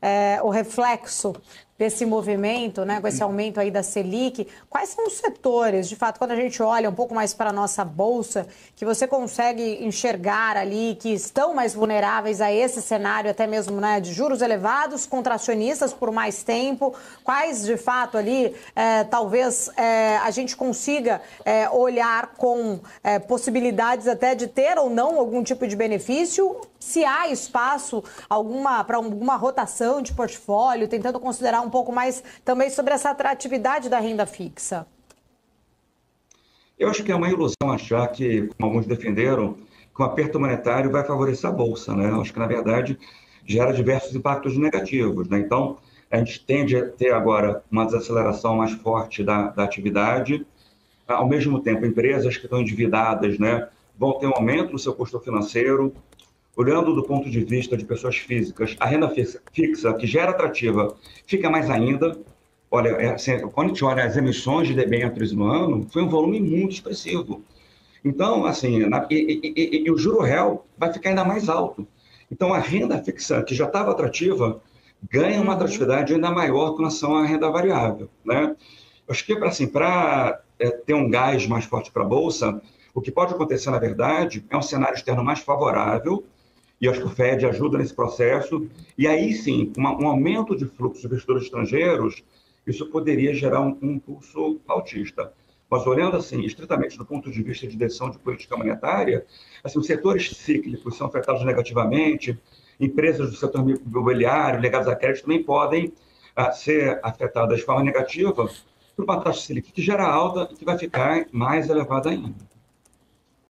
é, o reflexo desse movimento, né, com esse aumento aí da Selic, quais são os setores, de fato, quando a gente olha um pouco mais para a nossa bolsa, que você consegue enxergar ali que estão mais vulneráveis a esse cenário até mesmo né, de juros elevados, contracionistas por mais tempo, quais de fato ali é, talvez é, a gente consiga é, olhar com possibilidades até de ter ou não algum tipo de benefício, se há espaço alguma para alguma rotação de portfólio, tentando considerar um pouco mais também sobre essa atratividade da renda fixa. Eu acho que é uma ilusão achar que, como alguns defenderam, que o aperto monetário vai favorecer a bolsa, né? Eu acho que na verdade gera diversos impactos negativos, né? Então a gente tende a ter agora uma desaceleração mais forte da, da atividade, ao mesmo tempo empresas que estão endividadas, né? Vão ter um aumento no seu custo financeiro, olhando do ponto de vista de pessoas físicas, a renda fixa, que já era atrativa, fica mais ainda. Olha, é, assim, quando a gente olha as emissões de debêntures no ano, foi um volume muito expressivo. Então, assim, na, e, e, e, o juro real vai ficar ainda mais alto. Então, a renda fixa, que já estava atrativa, ganha uma atratividade ainda maior com relação à renda variável. Né? Acho que assim, para é, ter um gás mais forte para a Bolsa, o que pode acontecer, na verdade, é um cenário externo mais favorável, e acho que o Fed ajuda nesse processo. E aí sim, uma, um aumento de fluxo de investidores estrangeiros, isso poderia gerar um, um impulso autista. Mas olhando assim, estritamente do ponto de vista de decisão de política monetária, assim, os setores cíclicos são afetados negativamente, empresas do setor imobiliário ligadas a crédito também podem ah, ser afetadas de forma negativa por uma taxa Selic que gera alta e que vai ficar mais elevada ainda.